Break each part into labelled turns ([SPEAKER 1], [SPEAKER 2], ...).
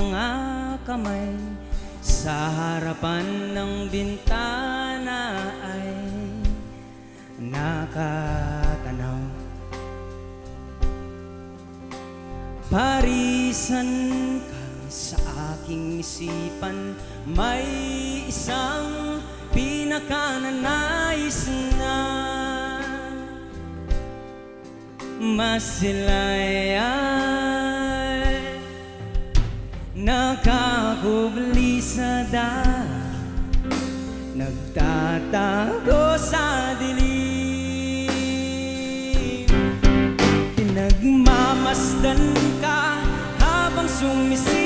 [SPEAKER 1] mga kamay Sa harapan ng bintana ay nakatanaw. Parisan ka sa aking isipan May isang pinakananais na Masilayan Nagtatago sa dilim. Pinagmamasdan ka habang sumisilip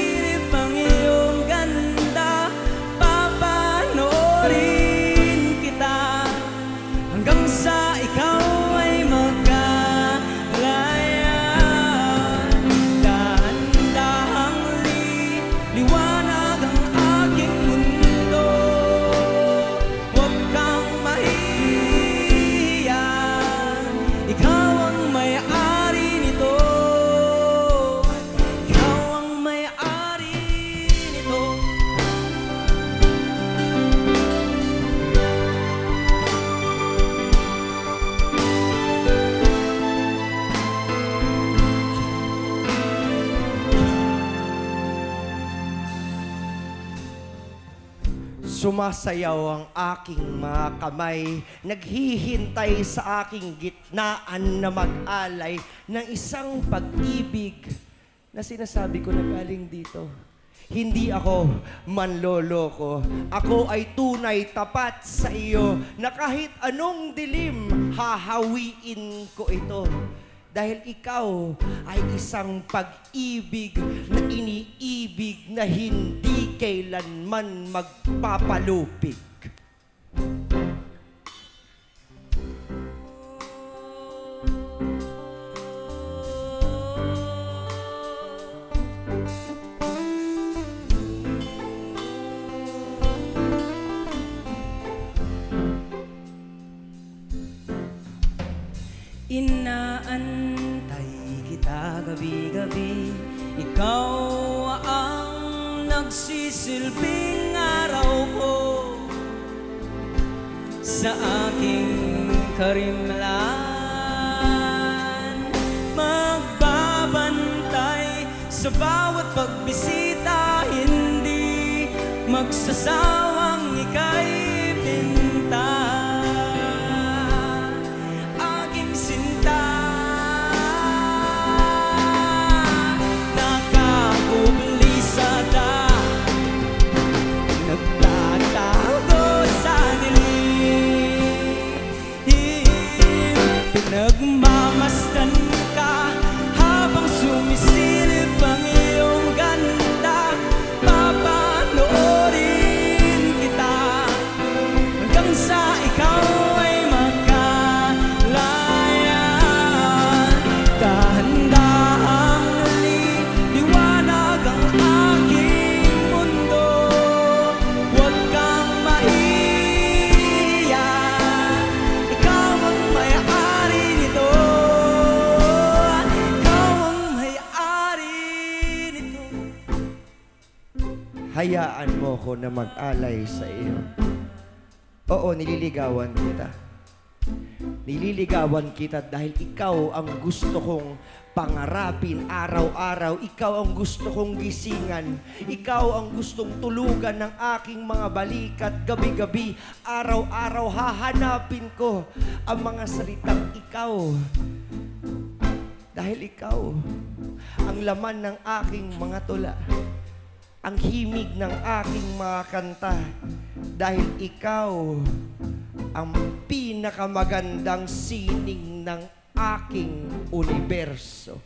[SPEAKER 2] Sumasayaw ang aking mga kamay, naghihintay sa aking gitnaan na mag-alay ng isang pag-ibig na sinasabi ko na galing dito. Hindi ako manloloko. Ako ay tunay tapat sa iyo na kahit anong dilim, hahawiin ko ito. Dahil ikaw ay isang pag-ibig na iniibig na hindi kailanman magpapalupig.
[SPEAKER 1] Inaantay kita gabi-gabi Ikaw nagsisilbing araw ko Sa aking karimlan. Magbabantay sa bawat pagbisita Hindi magsasawang
[SPEAKER 2] Hayaan mo ko na mag-alay sa iyo. Oo, nililigawan kita. Nililigawan kita dahil ikaw ang gusto kong pangarapin araw-araw. Ikaw ang gusto kong gisingan. Ikaw ang gustong tulugan ng aking mga balikat gabi-gabi. Araw-araw hahanapin ko ang mga salitang ikaw. Dahil ikaw ang laman ng aking mga tula ang himig ng aking mga kanta dahil ikaw ang pinakamagandang sining ng aking universo.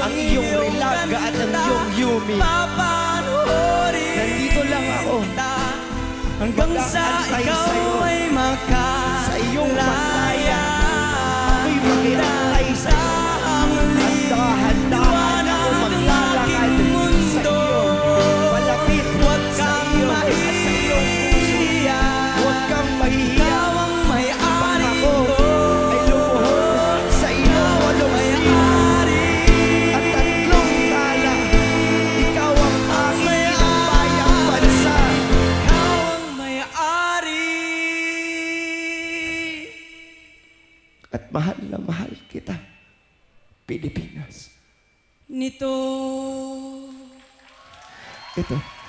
[SPEAKER 1] ang iyong relaga at ang
[SPEAKER 2] iyong
[SPEAKER 1] yumi.
[SPEAKER 2] Nandito lang ako.
[SPEAKER 1] Hanggang sa ikaw ay makalaya.
[SPEAKER 2] Sa iyong
[SPEAKER 1] pagkaya. Ako'y makialam.
[SPEAKER 2] At mahal na mahal kita, Pilipinas.
[SPEAKER 1] Nito
[SPEAKER 2] Ito. Ito.